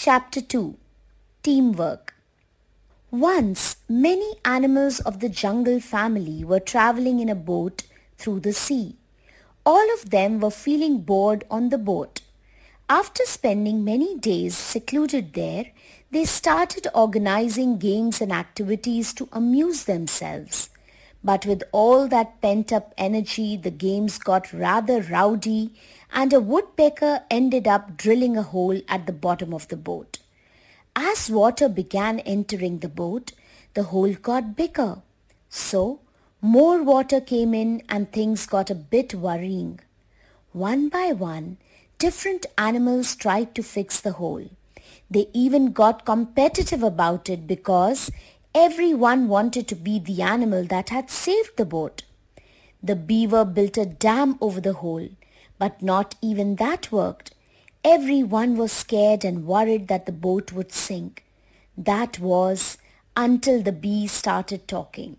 Chapter 2 Teamwork Once, many animals of the jungle family were traveling in a boat through the sea. All of them were feeling bored on the boat. After spending many days secluded there, they started organizing games and activities to amuse themselves. But with all that pent-up energy, the games got rather rowdy and a woodpecker ended up drilling a hole at the bottom of the boat. As water began entering the boat, the hole got bigger. So, more water came in and things got a bit worrying. One by one, different animals tried to fix the hole. They even got competitive about it because Everyone wanted to be the animal that had saved the boat. The beaver built a dam over the hole, but not even that worked. Everyone was scared and worried that the boat would sink. That was until the bee started talking.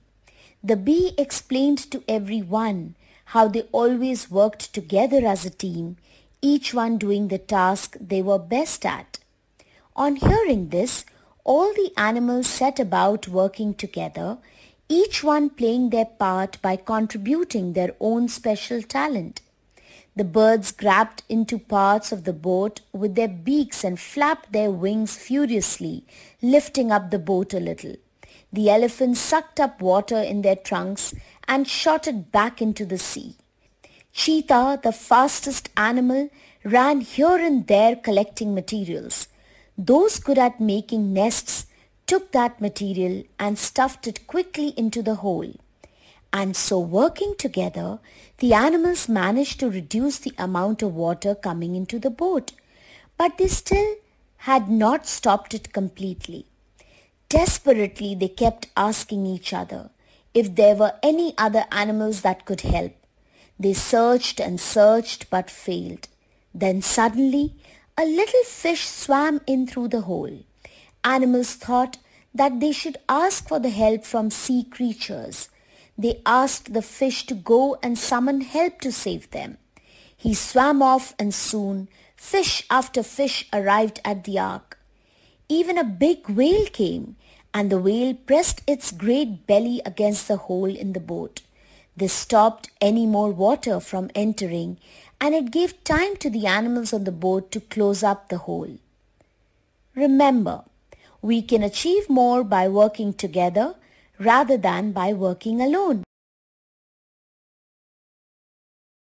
The bee explained to everyone how they always worked together as a team, each one doing the task they were best at. On hearing this, all the animals set about working together, each one playing their part by contributing their own special talent. The birds grabbed into parts of the boat with their beaks and flapped their wings furiously, lifting up the boat a little. The elephants sucked up water in their trunks and shot it back into the sea. Cheetah, the fastest animal, ran here and there collecting materials. Those good at making nests took that material and stuffed it quickly into the hole. And so working together, the animals managed to reduce the amount of water coming into the boat. But they still had not stopped it completely. Desperately, they kept asking each other if there were any other animals that could help. They searched and searched but failed. Then suddenly a little fish swam in through the hole. Animals thought that they should ask for the help from sea creatures. They asked the fish to go and summon help to save them. He swam off and soon fish after fish arrived at the ark. Even a big whale came and the whale pressed its great belly against the hole in the boat. This stopped any more water from entering and it gave time to the animals on the boat to close up the hole. Remember, we can achieve more by working together rather than by working alone.